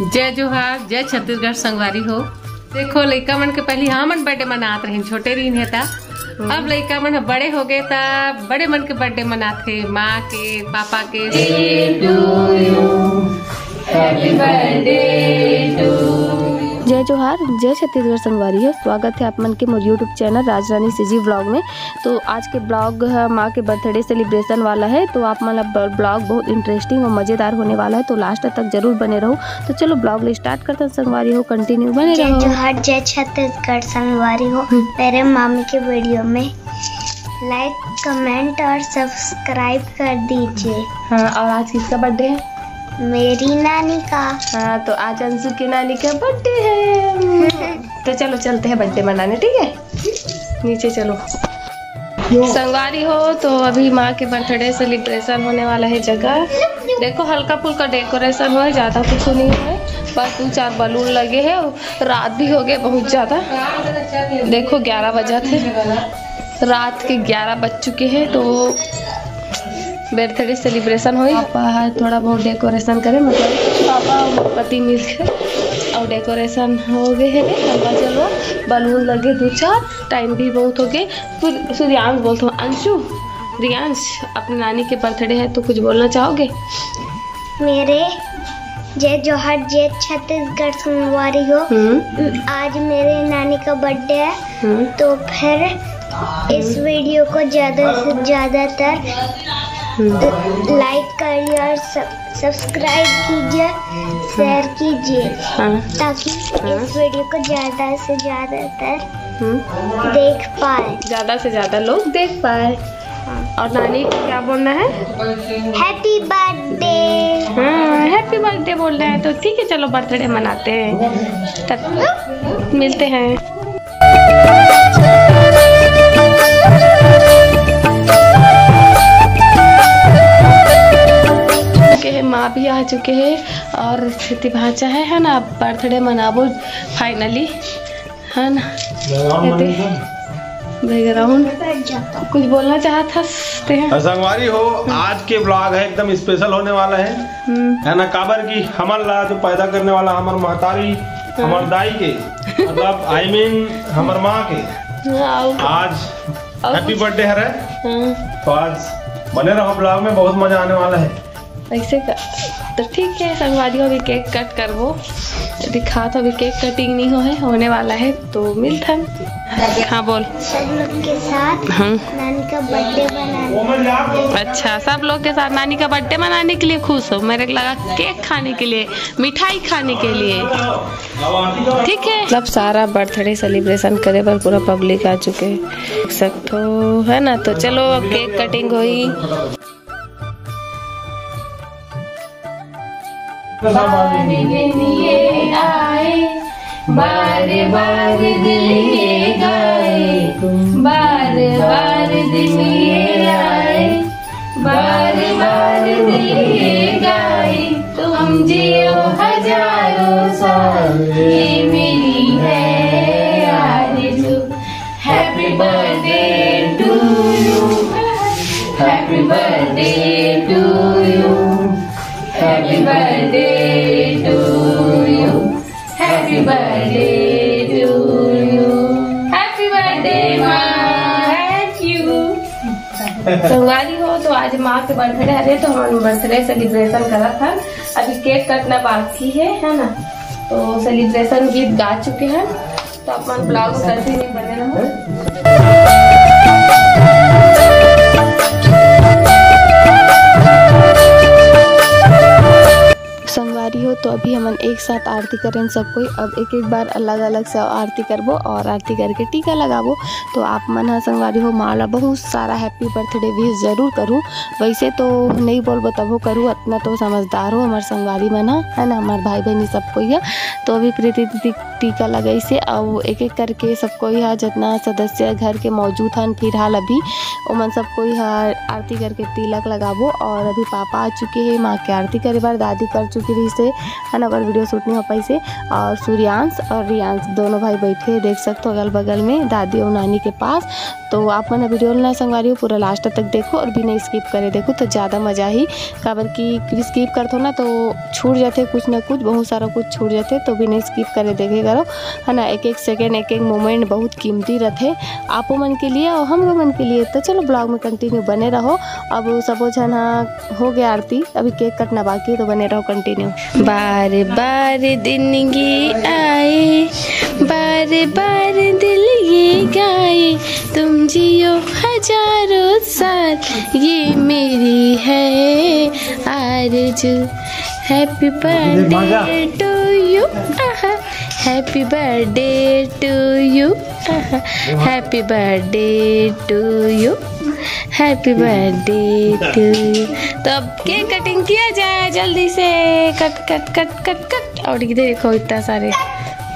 जय जोहार, जय छत्तीसगढ़ संगवारी हो। देखो, लइका मन के पहले हमन मन बर्थडे मनात रहे छोटे रही है ता। अब लइका मन बड़े हो गए ता, बड़े मन के बर्थडे मनाते माँ के, पापा के। जय जोहार जय छत्तीसगढ़ संगवारी है। स्वागत है आप मन के मोर YouTube channel Rajrani CG blog में। तो आज के ब्लॉग है माँ के बर्थडे सेलिब्रेशन वाला है। तो आप मन ब्लॉग बहुत इंटरेस्टिंग और मज़ेदार होने वाला है। तो लास्ट तक ज़रूर बने रहो। तो चलो ब्लॉग ले स्टार्ट करते हैं संगवारी हो कंटिन्यू बने जय जोहार जय छत्तीसगढ़ संगवारी हो। मेरे मामी के वीडियो में लाइक कमेंट और सब्सक्राइब कर दीजिए। हाँ और आज किसका बर्थडे है? मेरी नानी का। हाँ तो आज अंशु की नानी का बर्थडे है। तो चलो चलते हैं बर्थडे मनाने ठीक है? नीचे चलो। संगवारी हो तो अभी माँ के बर्थडे सेलिब्रेशन होने वाला है जगह। देखो हल्का फुल्का डेकोरेशन हो ज़्यादा कुछ नहीं है। बस दो चार बलून लगे हैं और रात भी हो गए बहुत ज़्यादा। देखो ग्यारह बजा थे। रात के ग्यारह बज चुके हैं तो बर्थडे सेलिब्रेशन हुई। पापा है थोड़ा बहुत डेकोरेशन करे मतलब पापा और पति मिल के और डेकोरेशन हो गए है। चलो बलून लगे दो चार टाइम भी बहुत हो गए। फिर सूर्यांश बोलते हूँ अंशु रियांश अपनी नानी के बर्थडे है तो कुछ बोलना चाहोगे? मेरे जय जोहार जय छत्तीसगढ़ संगवारी हो। आज मेरे नानी का बर्थडे है। हम्म, तो फिर इस वीडियो को ज़्यादा से ज़्यादातर हम्म, लाइक करिए और सब्सक्राइब कीजिए शेयर कीजिए हाँ, ताकि इस वीडियो को ज़्यादा से ज़्यादातर हम्म। देख पाए। ज़्यादा से ज़्यादा लोग देख पाए। और नानी को क्या बोलना है? हैप्पी बर्थडे हाँ हैप्पी बर्थडे बोल रहे हैं। तो ठीक है चलो बर्थडे मनाते हैं। तब मिलते हैं। चुके भी आ चुके हैं और स्थिति भाषा है है ना? बर्थडे मनाबो फाइनली है ना? बैकग्राउंड कुछ बोलना चाहता हैं। संगवारी हो आज के ब्लॉग है एकदम स्पेशल होने वाला है। हम्म, है ना काबर की हमर ला जो पैदा करने वाला हमार महतारी हमार दाई के मतलब आई मीन हमार माँ के। हाँ, आज हैप्पी बर्थडे है रे। हाँ। तो आज बने रहो ब्लॉग में बहुत मज़ा आने वाला है। ऐसे तो ठीक है संगवारी अभी केक कट करबो दिखा तो अभी केक कटिंग नहीं हो है, होने वाला है तो मिलता है। हाँ बोल। सब लोग के साथ हाँ। नानी का बर्थडे बनाने अच्छा सब लोग के साथ नानी का बर्थडे मनाने के लिए खुश हो। मेरे लगा केक खाने के लिए, मिठाई खाने के लिए। ठीक है। मतलब सारा बर्थडे सेलिब्रेशन करे, पर पूरा पब्लिक आ चुके हैं। सब तो है ना? तो चलो, अब केक कटिंग हुई बार बार दिल ये गाए बार बार दिल ये आए बार बार दिल ये गाए, तुम जियो हज़ारों साल ये मेरी है आरज़ू happy birthday to you happy birthday माँ यू संगवारी हो तो आज माँ के बर्थडे है तो हम बर्थडे सेलिब्रेशन करा था। अभी केक कटना बाकी है है ना? तो सेलिब्रेशन गीत गा चुके हैं। तो अपन ब्लॉग नहीं बने रहो। हो तो अभी हम एक साथ आरती करें सब कोई अब एक एक बार अलग अलग से आरती करबो और आरती करके टीका लगाबो। तो आप मन हा संगवारी हो माला बहुत सारा हैप्पी बर्थडे विश ज़रूर करूँ। वैसे तो नहीं बोलबो तबो करूँ इतना तो समझदार हो हमारे संगवारी मन, हा ना? हमारे भाई बहनी सब कोई है। तो अभी प्रीति दीदी टीका लगई से और एक एक करके सब कोई जितना सदस्य घर के मौजूद हन फ़िलहाल अभी उमन सब कोई आरती करके तिलक लगाबो और अभी पापा आ चुके हैं, माँ के आरती करे बार, दादी कर चुकी रही से, है ना अगर वीडियो शूट नहीं हो पाई से और सूर्यांश और रियांश दोनों भाई बैठे देख सकते हो अगल बगल में दादी और नानी के पास। तो आप मैंने वीडियो ना संगवारी हो, पूरा लास्ट तक देखो और बिना स्किप करे, देखो तो ज़्यादा मज़ा ही। काबर कि स्किप करते हो ना तो छूट जाते कुछ ना कुछ, बहुत सारा कुछ छूट जाते तो बिना स्किप करे देखे करो। है ना? एक एक सेकेंड एक एक मोमेंट बहुत कीमती रहते आप मन के लिए और हम लोग मन के लिए। तो चलो ब्लॉग में कंटिन्यू बने रहो। अब सब जन हाँ हो गया आरती। अभी केक कटना बाकी है तो बने रहो कंटिन्यू बार बार दिन ये आए बार बार दिल ये गाए। तुम जियो हज़ारों साल ये मेरी है। आरज़ू happy birthday to you. Happy birthday to you happy birthday to you happy birthday to तो अब केक कटिंग किया जाए जल्दी से। Cut cut cut cut cut और इधर देखो इतना सारे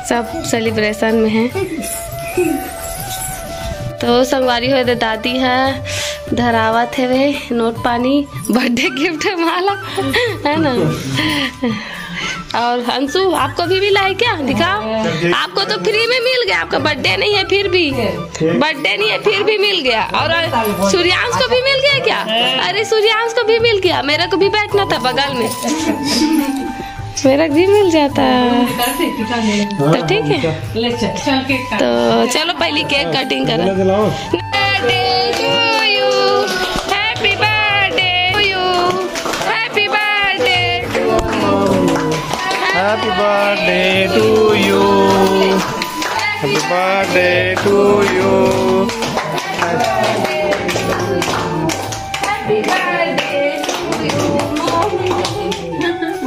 सब सेलिब्रेशन में है। तो संगवारी हो दादी है धरावत है वे नोट पानी बर्थडे गिफ्ट माला। है ना? और अंशु आपको भी मिला है? क्या दिखाओ आपको तो फ्री में मिल गया आपका बर्थडे नहीं है फिर भी। बर्थडे नहीं है फिर भी मिल गया। और सूर्यांश को भी मिल गया क्या? अरे सूर्यांश को भी मिल गया। मेरे को भी बैठना था बगल में। मेरा भी मिल जाता। तो ठीक है। खा। तो चलो पहले केक कटिंग करें। Happy birthday to you happy birthday to you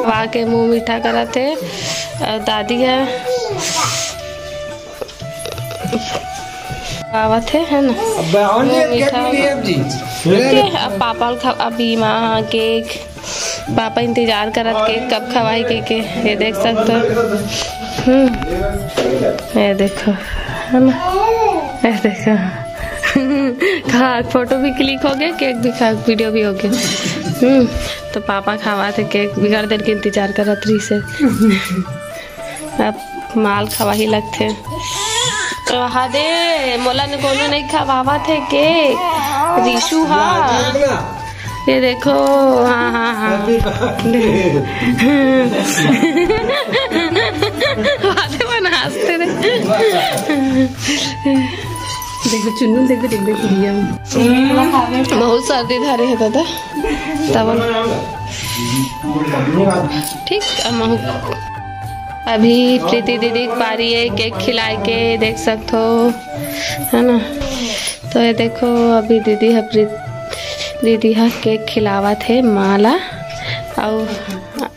वहाँ के मुँह मीठा करा थे दादी है। बाबा थे है ना? मुँह मीठा है अब पापा अभी माँ केक। पापा इंतज़ार करत केक कब खवाई के के, ये देख सकते हो। हम्म। ये देखो, है ना? ये देखो। हाँ फ़ोटो भी क्लिक हो गया, केक भी खा, वीडियो भी हो गया। हम्म। तो पापा खावा थे केक, बिगड़ देर के इंतज़ार करत रही से। अब माल खवा ही लगते वहाँ दे मोला ने कोनो नहीं खवावा थे केक। रिशु हाँ। ये देखो हाँ हाँ हाँ। हँसते थे देखो चुन्नू देखो देख देख दिया बहुत सर्दी धारे है दादा। तब ठीक अभी प्रीति दीदी के पारी है केक खिला के देख सकते हो। है ना? तो ये देखो अभी दीदी है प्रीत दीदी है केक खिलावा थे माला। और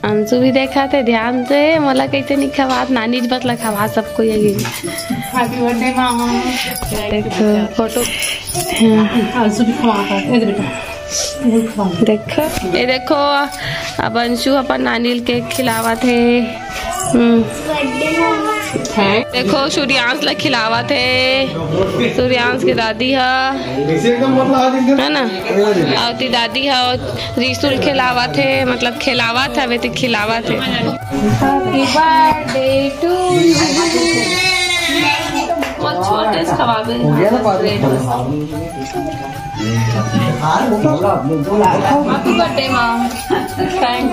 अंशु भी देखा थे ध्यान से मोला कैसे नहीं खवात नानी जी बतला खवा सबको ये हैप्पी बर्थडे मामा। देखो फ़ोटो। हाँ खवा। देखो ये देखो अब अंशु अपन नानी के खिलावा थे हम्म, देखो सूर्यांश ला खिलावा थे सूर्यांश की दादी है। है ना? और ती दादी है और रिसुल खिलावा थे मतलब खिलावा था वे ती खिलावा थे हैप्पी बर्थडे टू छोटे से बर्थडे माँ थैंक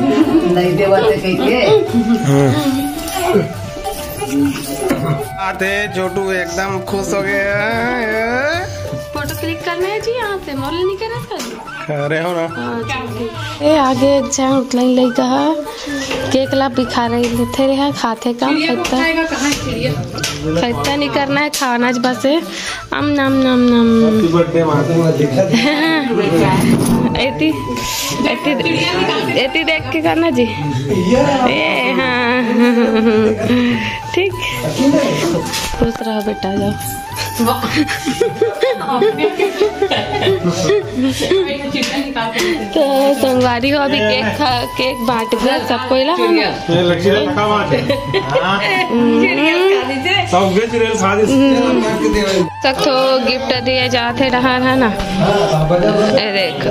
आते छोटू एकदम खुश हो गया फ़ोटो क्लिक करना है जी यहाँ से मोल नहीं करा था अरे हो ना। ए आगे एग्ज़ाम उतना ही लड़का है केक ला बिखा रही लेते रहे खाते काम खैता। खैता नहीं करना है खाना ज बस अम नम नम नम। हैप्पी बर्थडे एती एती एती देख के करना जी। ए हाँ ठीक। खुश रहो बेटा जाओ। तो संगवारी हो अभी केक खा केक बांट दिया सबको ला। ये लड़की रखा हुआ हाँ। सब गए चिरेल खा दे सब तो गिफ्ट दिए जाते रहा है ना? देख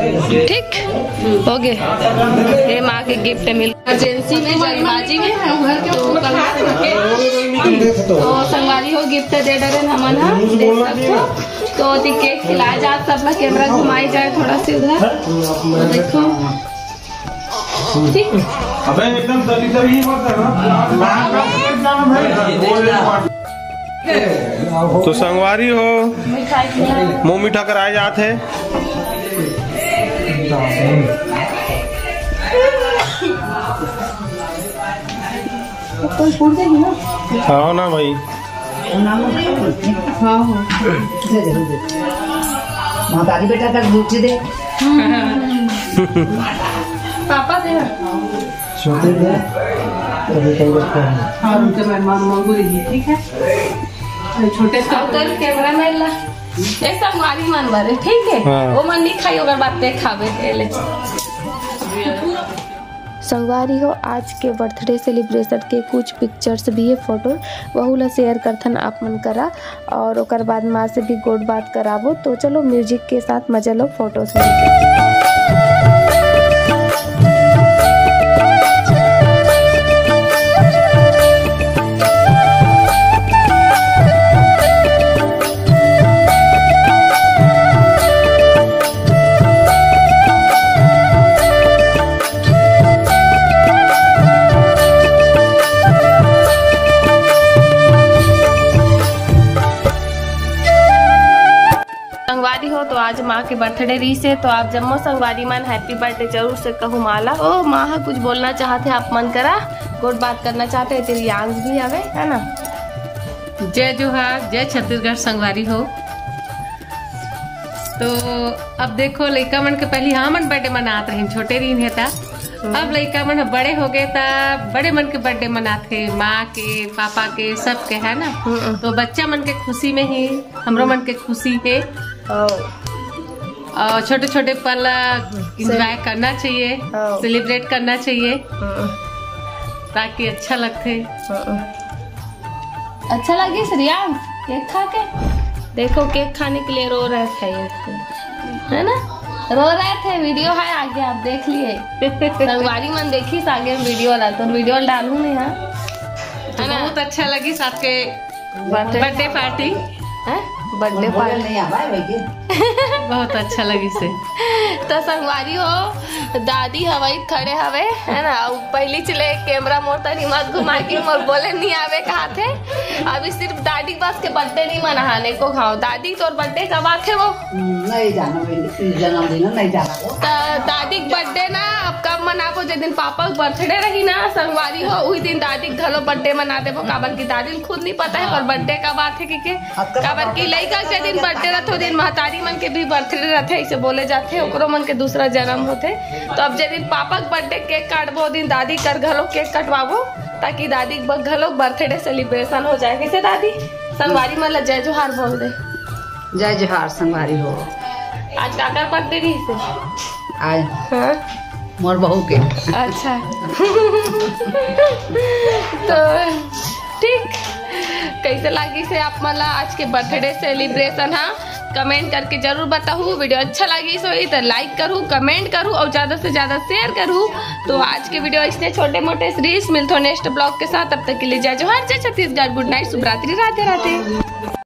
ठीक? हो गए। ये माँ के गिफ्ट मिल इमरजेंसी में जल्दबाजी में तो कल तो संगवारी हो गिफ्ट दे डरे हमन हा? तो ती केक खिलाए जा सब में कैमरा घुमाई जाए थोड़ा सी उधर। तो देखो। ठीक। अबे एकदम दबी मत करना तो संगवारी हो मुँह मीठा कराए जाते हैं। हाँ ना भाई दादी बेटा तक दूध दे पापा दे छोटे दे कभी कई बार ठीक है छोटे उधर कैमरा मैन ला ये संगवारी मन बारे ठीक है हाँ। वो मन नहीं खाई अगर बात पे खावे ले संगवारी हो। आज के बर्थडे सेलिब्रेशन के कुछ पिक्चर्स भी है फ़ोटो वहू ला शेयर करथन आप मन करा। और बाद माँ से भी गोड बात कराबो। तो चलो म्यूज़िक के साथ मज़ा लो फ़ोटोज़ में बर्थडे रही से तो आप जम्मो संगवारी मन हैप्पी बर्थडे ज़रूर से कहूँ माला। ओ माँ हा कुछ बोलना चाहते आप मन करा? गुड बात करना चाहते हैं तेरी यांग भी आवे है ना? जय जोहार जय छत्तीसगढ़ संगवारी हो। तो अब देखो लइका मन के पहले हाँ मन बर्थडे मनात रही छोटे रही है ता। अब लइका मन बड़े हो गए था बड़े मन के बर्थडे मनाते माँ के पापा के सब के है ना? तो बच्चा मन के खुशी में ही हमरो मन के खुशी है। और छोटे छोटे पल इंजॉय करना चाहिए हाँ। सेलिब्रेट करना चाहिए। ताकि अच्छा लगते। अच्छा लगी श्रियांश केक खा के? देखो केक खाने के लिए रो रहे थे ये। है ना? रो रहे थे वीडियो है आगे आप देख लिए। संगवारी मन देखी आगे वीडियो वाला तो वीडियो डालू नहीं हाँ। तो ना? बहुत अच्छा लगी साथ birthday birthday party birthday party नहीं आवा बहुत अच्छा लगी से तो संगवारी हो दादी हवाई खड़े हवे है ना? पहली चले कैमरा मोर तनी मत घुमा के मोर बोले नहीं आवे कहा थे? अभी सिर्फ़ दादी बस के बर्थडे नहीं मनाने को खाओ। दादी तोर बर्थडे कब आखे वो? नहीं जाना भाई जन्मदिन नहीं जाना तो दादी के बर्थडे ना अब कब मनाबो? जिस दिन पापा के बर्थडे रही ना संगवारी हो उही दिन दादी के घलो बर्थडे मना देबो। काबर की दादी खुद नहीं पता है पर बर्थडे कब आथे की के? काबर की लइका के दिन बर्थडे रहते दिन महतारी मन के भी बर्थडे रहते ऐसे बोले जाते ओकरो मन के दूसरा जन्म होते। तो अब जे दिन पापा के बर्थडे केक काटबो दिन दादी कर घलो केक कटवाबो ताकि दादी के घलो बर्थडे सेलिब्रेशन हो जाए। कैसे दादी? संगवारी मन जय जोहार बोल दे। जय जोहार संगवारी हो। आज काकर बर्थडे रही से? आज हाँ? मोर बहू के। अच्छा। तो ठीक। कैसे लगी से आप मला आज के बर्थडे सेलिब्रेशन हाँ? कमेंट करके ज़रूर बताऊ। वीडियो अच्छा लगी सो तो लाइक करूँ कमेंट करूँ और ज़्यादा से ज़्यादा शेयर करूँ। तो आज के वीडियो इसने छोटे मोटे सीरीज़ मिलते नेक्स्ट ब्लॉग के साथ। तब तक के लिए जय जोहर, जय छत्तीसगढ़। गुड नाइट शुभरात्रि, राधे राधे।